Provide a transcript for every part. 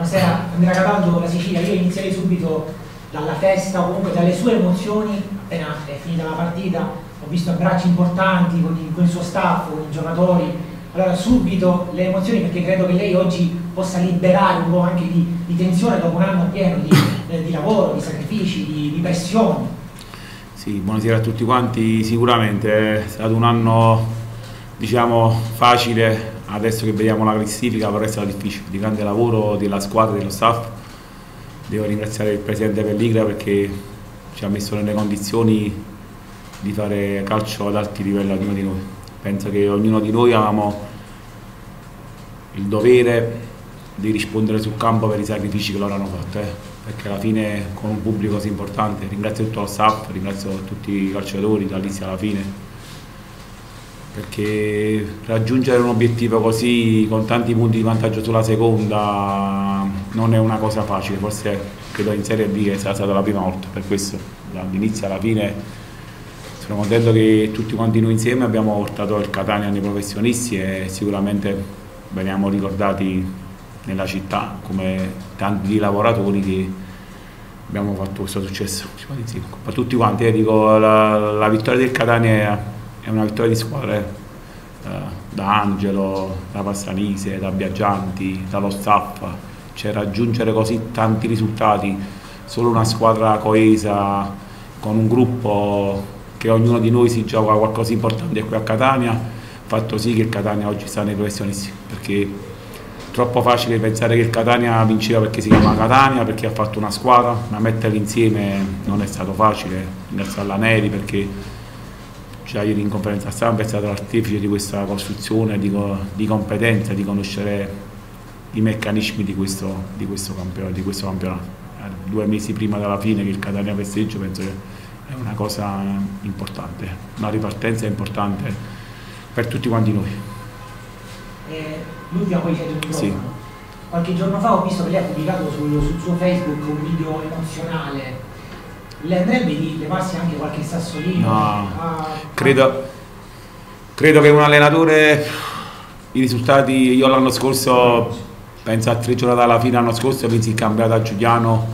Buonasera, Andrea Cataldo, la Sicilia. Io inizierei subito dalla festa comunque dalle sue emozioni appena è finita la partita. Ho visto abbracci importanti con il, con il suo staff, con i giocatori. Allora subito le emozioni perché credo che lei oggi possa liberare un po' anche di, di tensione dopo un anno pieno di, eh, di lavoro, di sacrifici, di, di pressioni. Sì, buonasera a tutti quanti. Sicuramente è stato un anno diciamo facile adesso che vediamo la classifica però è stato difficile, di grande lavoro della squadra, dello staff. Devo ringraziare il Presidente Pelligra perché ci ha messo nelle condizioni di fare calcio ad alti livelli ognuno di noi. Penso che ognuno di noi avevamo il dovere di rispondere sul campo per i sacrifici che loro hanno fatto, eh? perché alla fine con un pubblico così importante ringrazio tutto lo staff, ringrazio tutti i calciatori dall'inizio alla fine perché raggiungere un obiettivo così con tanti punti di vantaggio sulla seconda non è una cosa facile, forse credo in Serie B è stata la prima volta, per questo dall'inizio alla fine sono contento che tutti quanti noi insieme abbiamo portato il Catania nei professionisti e sicuramente veniamo ricordati nella città come tanti lavoratori che abbiamo fatto questo successo. Tutti quanti, eh, dico, la, la vittoria del Catania è una vittoria di squadra eh. da Angelo, da Passanise, da Biaggianti, dallo staff, cioè raggiungere così tanti risultati, solo una squadra coesa con un gruppo che ognuno di noi si gioca qualcosa di importante qui a Catania, fatto sì che il Catania oggi sta nei professionisti, perché è troppo facile pensare che il Catania vinceva perché si chiama Catania, perché ha fatto una squadra, ma metterli insieme non è stato facile, grazie all'Aneri perché già ieri in conferenza stampa è stato l'artefice di questa costruzione di, di, competenza, di conoscere i meccanismi di questo, di questo, campionato, di questo campionato. Eh, due mesi prima della fine che il Catania festeggio penso che è una cosa importante, una ripartenza importante per tutti quanti noi. Eh, l'ultima poi c'è il sì. Qualche giorno fa ho visto che lei ha pubblicato sul, sul suo Facebook un video emozionale le andrebbe di levarsi anche qualche sassolino? No, a... credo, credo che un allenatore, i risultati, io l'anno scorso, penso a tre giornate alla fine l'anno scorso, vinsi il campionato a Giuliano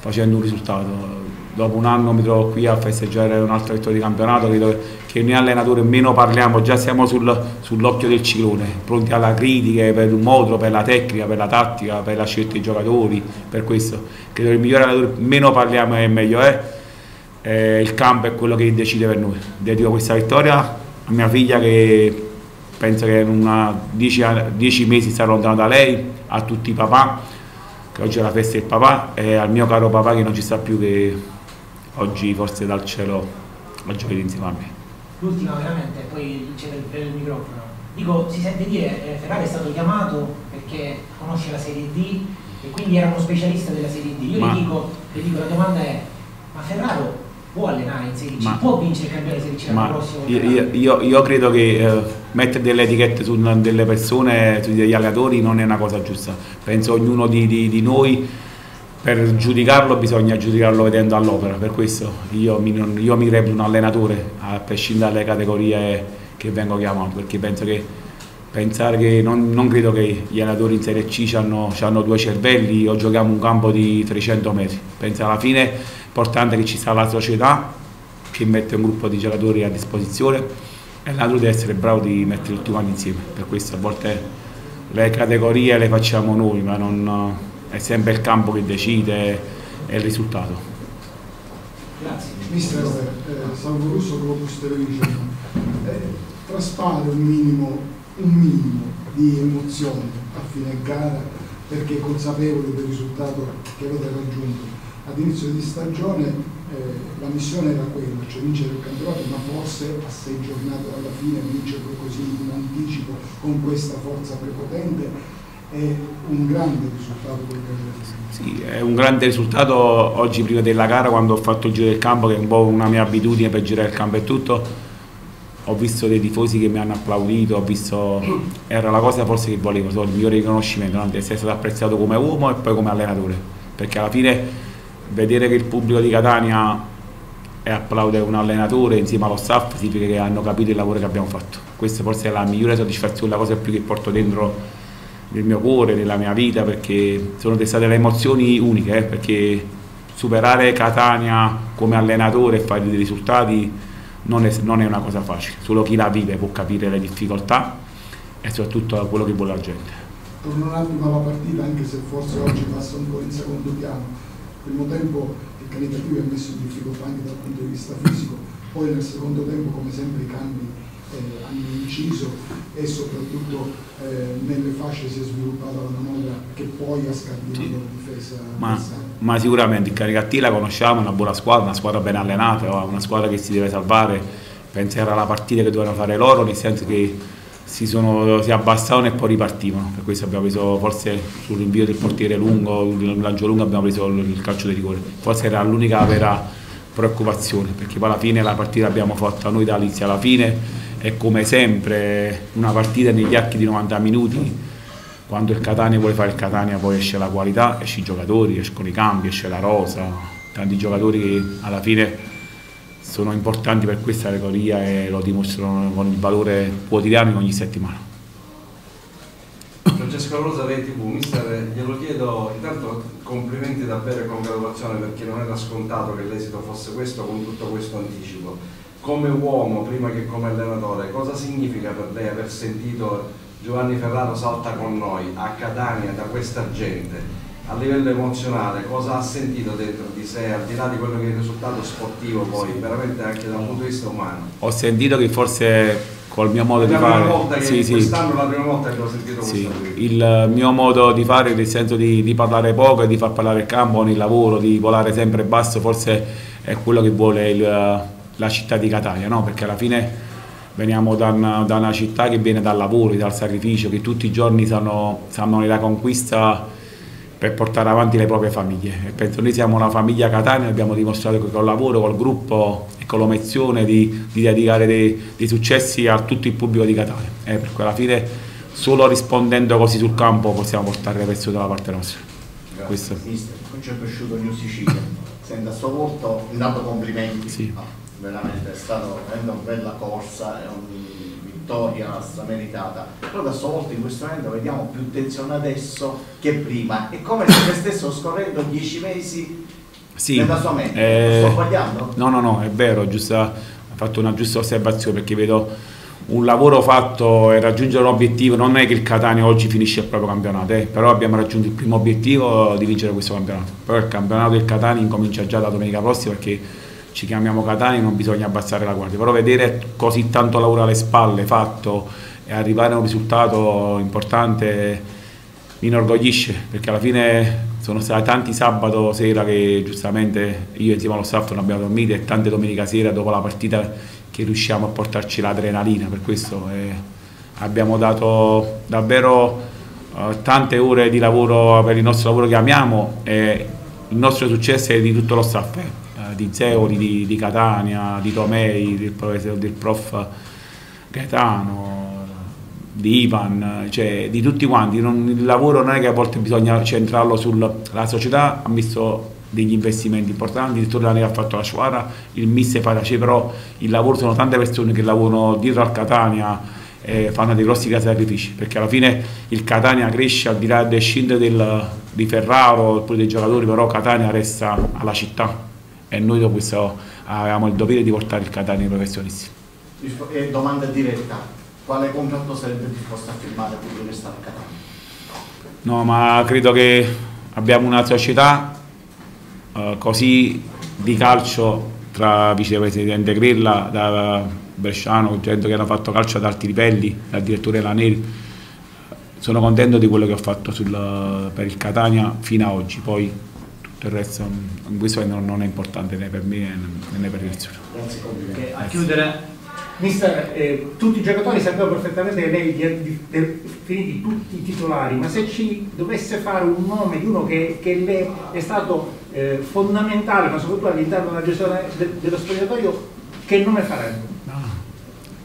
facendo un risultato. Dopo un anno mi trovo qui a festeggiare un'altra vittoria di campionato, credo che noi allenatori meno parliamo, già siamo sul, sull'occhio del ciclone, pronti alla critica per il modulo, per la tecnica, per la tattica, per la scelta dei giocatori, per questo. Credo che il migliore allenatore meno parliamo è meglio è. Eh, il campo è quello che decide per noi. Dedico questa vittoria a mia figlia che penso che in una dieci, dieci mesi sarà lontano da lei, a tutti i papà, che oggi è la festa del papà, e al mio caro papà che non ci sta più, che oggi forse dal cielo ha giocato insieme a me l'ultima veramente, poi c'è per il microfono. Dico, si sente dire, eh, Ferrari è stato chiamato perché conosce la Serie D e quindi era uno specialista della Serie D. Io ma... le, dico, le dico, la domanda è, ma Ferraro può allenare in Serie C, ma... può vincere il campione Serie C l'anno prossimo? Io, io, io, credo che eh, mettere delle etichette su delle persone, su degli allenatori non è una cosa giusta. Penso ognuno di, di, di noi per giudicarlo bisogna giudicarlo vedendo all'opera, per questo io mi, io mi reputo un allenatore a prescindere dalle categorie che vengo chiamato, perché penso che pensare che non, non credo che gli allenatori in Serie C hanno, hanno due cervelli o giochiamo un campo di 300 metri, penso alla fine importante che ci sia la società che mette un gruppo di giocatori a disposizione e l'allenatore deve essere bravo di mettere tutti quanti insieme, per questo a volte le categorie le facciamo noi ma non è sempre il campo che decide e il risultato. Grazie. Mister eh, Salvo Russo Globus Television, eh, traspare un minimo, un minimo di emozione a fine gara perché consapevoli del risultato che avete raggiunto. Ad inizio di stagione eh, la missione era quella, cioè vincere il campionato, ma forse a sei giornate alla fine vincerlo così in anticipo con questa forza prepotente è un grande risultato quello che Sì, è un grande risultato oggi prima della gara quando ho fatto il giro del campo che è un po' una mia abitudine per girare il campo e tutto ho visto dei tifosi che mi hanno applaudito, visto, era la cosa forse che volevo, il migliore riconoscimento, no? essere stato apprezzato come uomo e poi come allenatore, perché alla fine vedere che il pubblico di Catania applaude un allenatore insieme allo staff significa che hanno capito il lavoro che abbiamo fatto, questa forse è la migliore soddisfazione, la cosa più che porto dentro nel mio cuore, nella mia vita, perché sono state delle emozioni uniche, eh, perché superare Catania come allenatore e fare dei risultati non è, non è, una cosa facile, solo chi la vive può capire le difficoltà e soprattutto quello che vuole la gente. Torno un attimo alla partita, anche se forse oggi passa un po' in secondo piano. Primo tempo il caritativo ha messo in difficoltà anche dal punto di vista fisico, poi nel secondo tempo come sempre i cambi eh, hanno inciso e soprattutto eh, nelle fasce si è sviluppata la manovra che poi ha scardinato sì. la difesa. Ma, ma, sicuramente il Caricatti la conosciamo, è una buona squadra, una squadra ben allenata, una squadra che si deve salvare, penso era la partita che dovevano fare loro, nel senso che si, sono, si abbassavano e poi ripartivano, per questo abbiamo preso forse sul rinvio del portiere lungo, il lancio lungo abbiamo preso il calcio di rigore, forse era l'unica vera preoccupazione, perché poi alla fine la partita l'abbiamo fatta noi dall'inizio alla fine è come sempre una partita negli archi di 90 minuti. Quando il Catania vuole fare il Catania poi esce la qualità, esce i giocatori, escono i cambi, esce la rosa. Tanti giocatori che alla fine sono importanti per questa categoria e lo dimostrano con il valore quotidiano in ogni settimana Francesco Rosa, Rete TV, mister, glielo chiedo, intanto complimenti davvero e congratulazioni perché non era scontato che l'esito fosse questo con tutto questo anticipo come uomo prima che come allenatore, cosa significa per lei aver sentito Giovanni Ferraro salta con noi a Catania da questa gente? A livello emozionale, cosa ha sentito dentro di sé, al di là di quello che è il risultato sportivo, poi veramente anche dal punto di vista umano? Ho sentito che forse col mio modo di fare sì, sì. quest'anno la prima volta che ho sentito sì. il mio modo di fare nel senso di, di, parlare poco e di far parlare il campo nel lavoro di volare sempre basso forse è quello che vuole il, la città di Catania, no? perché alla fine veniamo da una, da una, città che viene dal lavoro, dal sacrificio, che tutti i giorni stanno, stanno nella conquista per portare avanti le proprie famiglie. E penso noi siamo una famiglia Catania, abbiamo dimostrato che col lavoro, col gruppo e con l'omezione di, di, dedicare dei, dei, successi a tutto il pubblico di Catania. Eh, perché alla fine solo rispondendo così sul campo possiamo portare le persone dalla parte nostra. Grazie. Questo. Mister, il concetto asciutto New Sicilia. Senta, a suo volto, intanto complimenti. Sì. Ah veramente è stata una bella corsa, è una vittoria strameritata, però da stavolta in questo momento vediamo più tensione adesso che prima, è come se stessero scorrendo dieci mesi sì, nella sua mente, eh, sto sbagliando? No, no, no, è vero, giusta, ha fatto una giusta osservazione perché vedo un lavoro fatto e raggiungere un obiettivo, non è che il Catania oggi finisce il proprio campionato, eh, però abbiamo raggiunto il primo obiettivo di vincere questo campionato, però il campionato del Catania incomincia già la domenica prossima perché ci chiamiamo Catania non bisogna abbassare la guardia, però vedere così tanto lavoro alle spalle fatto e arrivare a un risultato importante mi inorgoglisce perché alla fine sono stati tanti sabato sera che giustamente io insieme allo staff non abbiamo dormito e tante domenica sera dopo la partita che riusciamo a portarci l'adrenalina, per questo eh, abbiamo dato davvero eh, tante ore di lavoro per il nostro lavoro che amiamo e il nostro successo è di tutto lo staff. Eh di Zeoli di, di, Catania, di Tomei, del, del prof Gaetano, di Ivan, cioè di tutti quanti. Non, il lavoro non è che a volte bisogna centrarlo sulla società, ha messo degli investimenti importanti, il della ha fatto la squadra, il mister fa però il lavoro sono tante persone che lavorano dietro al Catania e fanno dei grossi sacrifici perché alla fine il Catania cresce al di là del scindere del, di Ferraro oppure dei giocatori però Catania resta alla città e noi dopo questo avevamo il dovere di portare il Catania ai professionisti. E domanda diretta, quale contratto sarebbe disposto a firmare per restare a Catania? No, ma credo che abbiamo una società uh, così di calcio tra vicepresidente Grella, da Bresciano, gente che hanno fatto calcio ad alti livelli, dal direttore Laneri. Sono contento di quello che ho fatto sul, per il Catania fino ad oggi. Poi il resto questo non, è importante né per me né per il nessuno. Grazie, a chiudere, mister, eh, tutti i giocatori sapevano perfettamente che lei è finiti tutti i titolari, ma se ci dovesse fare un nome di uno che, che le è stato eh, fondamentale, ma soprattutto all'interno della gestione de, dello spogliatoio, che nome farebbe? No,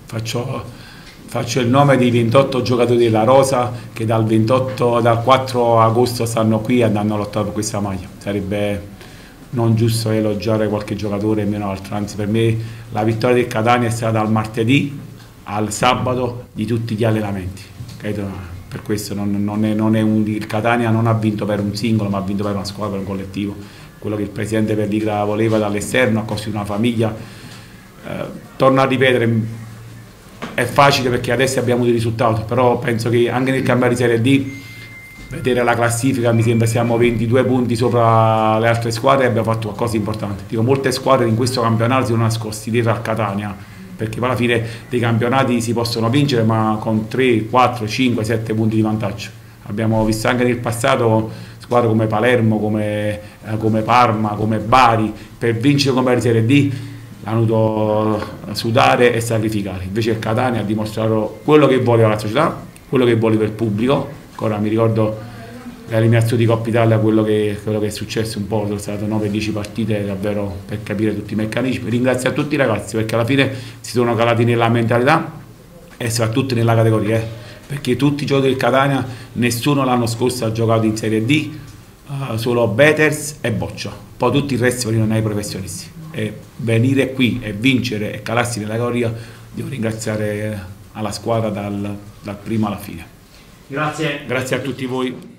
faccio faccio il nome di 28 giocatori della Rosa che dal, 28, dal 4 agosto stanno qui e hanno lottato per questa maglia. Sarebbe non giusto elogiare qualche giocatore meno altro, anzi per me la vittoria del Catania è stata dal martedì al sabato di tutti gli allenamenti. per questo non, non è, non è un, il Catania non ha vinto per un singolo ma ha vinto per una squadra, per un collettivo quello che il presidente Perdigra voleva dall'esterno ha costruito una famiglia eh, torno a ripetere è facile perché adesso abbiamo dei risultati però penso che anche nel campionato di Serie D vedere la classifica mi sembra siamo 22 punti sopra le altre squadre e abbiamo fatto qualcosa di importante dico molte squadre in questo campionato si sono nascosti dietro al Catania perché poi alla fine dei campionati si possono vincere ma con 3, 4, 5, 7 punti di vantaggio. Abbiamo visto anche nel passato squadre come Palermo, come, eh, come Parma, come Bari, per vincere come la Serie D hanno dovuto sudare e sacrificare. Invece il Catania ha dimostrato quello che vuole la società, quello che vuole per il pubblico. Ancora mi ricordo l'eliminazione di Coppa Italia, quello che, quello che, è successo un po', sono state 9-10 partite davvero per capire tutti i meccanismi. Ringrazio a tutti i ragazzi perché alla fine si sono calati nella mentalità e soprattutto nella categoria, eh? perché tutti i giochi del Catania, nessuno l'anno scorso ha giocato in Serie D, uh, solo Beters e Boccia, poi tutti i resti venivano ai professionisti. E venire qui e vincere e calarsi nella categoria, devo ringraziare alla squadra dal, dal primo alla fine. Grazie. Grazie a tutti voi.